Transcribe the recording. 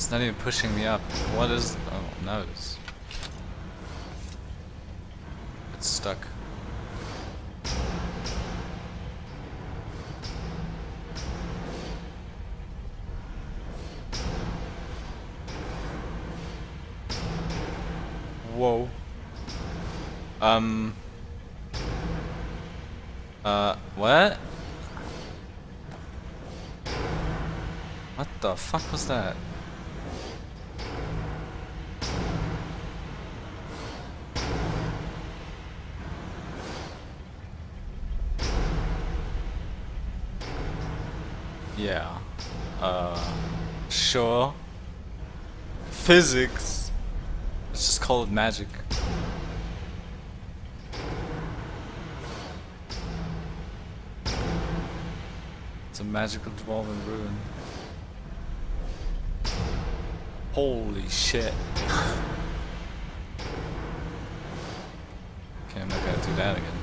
It's not even pushing me up. What is... Oh, now it is. It's stuck. Whoa. Um... Uh, what? What the fuck was that? Yeah. Uh, sure. Physics. Let's just call it magic. It's a magical dwarven ruin. Holy shit. Okay, I'm not gonna do that again.